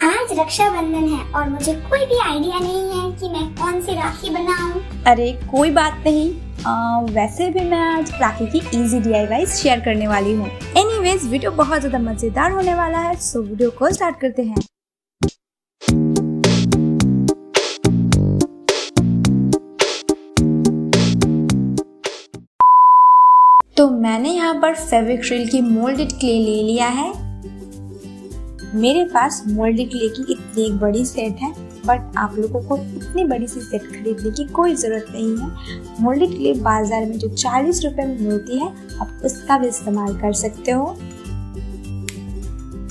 आज रक्षाबंधन है और मुझे कोई भी आइडिया नहीं है कि मैं कौन सी राखी बनाऊँ। अरे कोई बात नहीं। आ, वैसे भी मैं आज राखी की इजी डी शेयर करने वाली हूँ। एनीवेज वीडियो बहुत ज़्यादा मज़ेदार होने वाला है सो वीडियो को स्टार्ट करते हैं। तो मैंने यहाँ पर फेविक्रिल की मोल्डेड क्ले ले लिया है। मेरे पास मोल्डेड क्ले की इतनी एक बड़ी सेट है बट आप लोगों को इतनी बड़ी सी सेट खरीदने की कोई ज़रूरत नहीं है। मोल्डेड क्ले बाज़ार में जो चालीस रुपए में मिलती है, आप उसका भी इस्तेमाल कर सकते हो।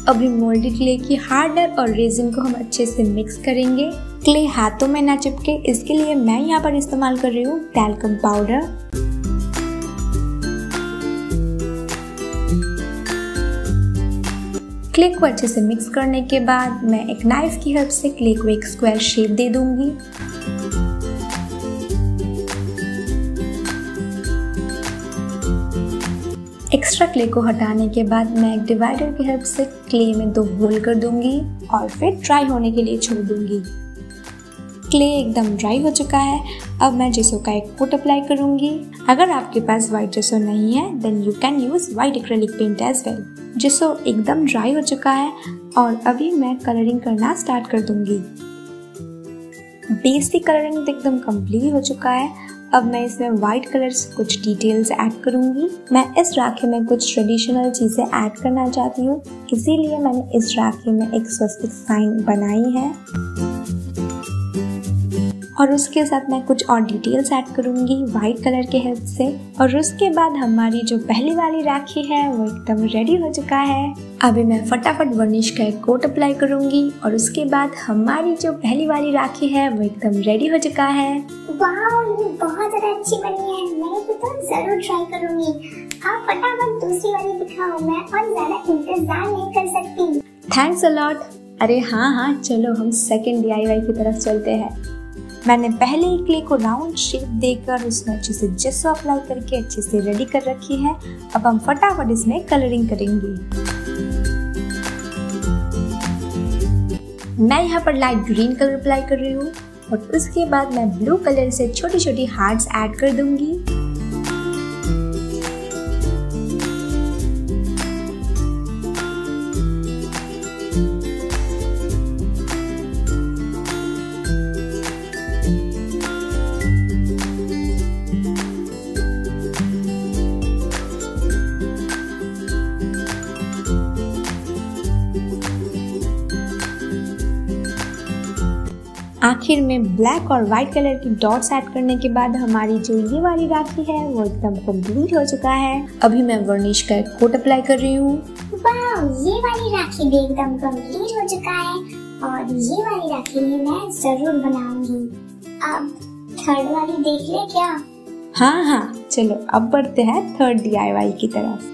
अभी मोल्डेड क्ले की हार्डनर और रेजिन को हम अच्छे से मिक्स करेंगे। क्ले हाथों में ना चिपके, इसके लिए मैं यहाँ पर इस्तेमाल कर रही हूँ टैल्कम पाउडर क्ले को अच्छे से मिक्स करने के बाद मैं एक नाइफ की हेल्प से क्ले को एक स्क्वायर शेप दे दूँगी। एक्स्ट्रा क्ले को हटाने के बाद मैं एक डिवाइडर की हेल्प से क्ले में दो होल कर दूँगी और फिर ड्राई होने के लिए छोड़ दूँगी। क्ले एकदम ड्राई हो चुका है। अब मैं जेसो का एक कोट अप्लाई करूँगी। अगर आपके पास व्हाइट जेसो नहीं है then you can use white acrylic paint as well gesso एकदम ड्राई हो चुका है और अभी मैं कलरिंग करना स्टार्ट कर दूँगी। बेसिक कलरिंग तो एकदम कंप्लीट हो चुका है। अब मैं इसमें व्हाइट कलर कुछ डिटेल्स ऐड करूँगी। मैं इस राखी में कुछ ट्रेडिशनल चीज़ें ऐड करना चाहती हूँ। इसीलिए मैंने इस राखी में एक स्वस्तिक साइन बनाई है। और उसके साथ मैं कुछ और डिटेल्स ऐड करूँगी व्हाइट कलर के हेल्प से। और उसके बाद हमारी जो पहली वाली राखी है वो एकदम रेडी हो चुका है। अभी मैं फटाफट वर्निश का एक कोट अप्लाई करूँगी और उसके बाद हमारी जो पहली वाली राखी है वो एकदम रेडी हो चुका है। ये बहुत ज़्यादा अच्छी बनी है। मैं तो, तो ज़रूर ट्राई करूँगी। आप फटाफट दूसरी वाली दिखाओ। मैं और ज़्यादा इंतज़ार नहीं कर सकती। थैंक्स अलॉट अरे हाँ हाँ चलो हम सेकेंड डी की तरफ़ चलते हैं। मैंने पहले ही क्ले को राउंड शेप देकर उसमें अच्छे से जेसो अप्लाई करके अच्छे से रेडी कर रखी है। अब हम फटाफट इसमें कलरिंग करेंगे। मैं यहाँ पर लाइट ग्रीन कलर अप्लाई कर रही हूँ और उसके बाद मैं ब्लू कलर से छोटी छोटी हार्ट्स ऐड कर दूँगी। आखिर में ब्लैक और व्हाइट कलर की डॉट्स ऐड करने के बाद हमारी जो ये वाली राखी है वो एकदम कंप्लीट हो चुका है। अभी मैं वर्निश का एक कोट अप्लाई कर रही हूँ। ये वाली राखी भी एकदम कंप्लीट हो चुका है और ये वाली राखी भी मैं ज़रूर बनाऊँगी। अब थर्ड वाली देख ले क्या? हाँ हाँ चलो अब बढ़ते हैं थर्ड डीआईवाई की तरफ़।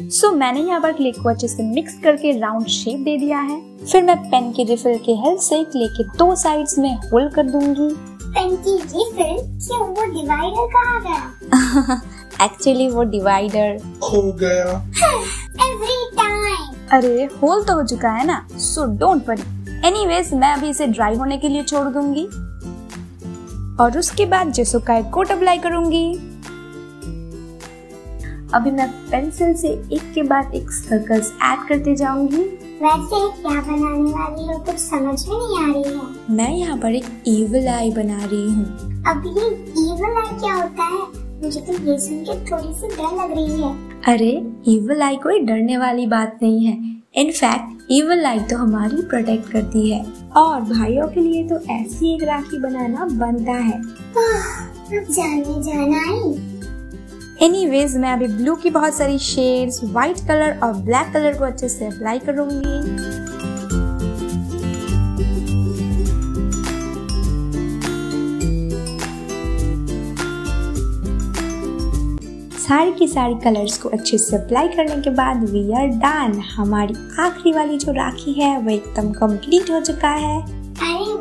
सो so, मैंने यहाँ पर क्ले को अच्छे से मिक्स करके राउंड शेप दे दिया है। फिर मैं पेन की रिफिल के हेल्प से क्ले के दो साइड्स में होल कर दूँगी। पेन की रिफिल क्यों? वो डिवाइडर कहा गया? एक्चुअली वो डिवाइडर खो गया। एवरी टाइम अरे होल तो हो चुका है ना। सो डोंट वरी एनीवेज मैं अभी इसे ड्राई होने के लिए छोड़ दूँगी। और उसके बाद जेसो का एक कोट अप्लाई करूँगी। अभी मैं पेंसिल से एक के बाद एक सर्कल्स ऐड करते जाऊँगी। वैसे क्या बनाने वाली हो कुछ समझ में नहीं आ रही है। मैं यहाँ पर एक इवल आई बना रही हूँ। अब ये इवल आई क्या होता है? मुझे तो ये सुन के थोड़ी सी डर लग रही है। अरे ईवल आई कोई डरने वाली बात नहीं है। इनफैक्ट ईवल आई तो हमारी प्रोटेक्ट करती है। और भाइयों के लिए तो ऐसी एक राखी बनाना बनता है। अब जानने जाना आई एनीवेज मैं अभी ब्लू की बहुत सारी शेड्स व्हाइट कलर और ब्लैक कलर को अच्छे से अप्लाई करूँगी। सारी की सारी कलर्स को अच्छे से अप्लाई करने के बाद वी आर डन हमारी आखिरी वाली जो राखी है, वो एकदम कंप्लीट हो चुका है।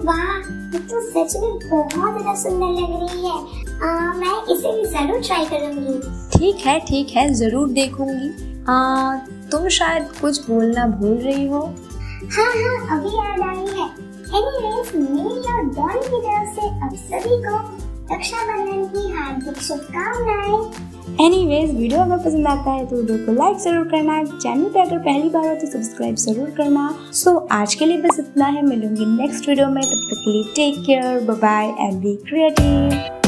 वाह ये तो सच में बहुत ज़्यादा सुंदर लग रही है। आ, मैं इसे भी ज़रूर ट्राई करूँगी। ठीक है ठीक है ज़रूर देखूँगी। आ, तुम शायद कुछ बोलना भूल रही हो। हाँ हाँ अभी याद आई है। एनीवेज मेरी और डॉन की तरफ़ से अब सभी को रक्षाबंधन की हार्दिक शुभकामनाएँ। एनीवेज वीडियो अगर पसंद आता है तो वीडियो को लाइक ज़रूर करना चैनल पे अगर पहली बार हो तो सब्सक्राइब ज़रूर करना। सो so, आज के लिए बस इतना है। मिलूँगी नेक्स्ट वीडियो में। तब तक के लिए take care bye bye and be creative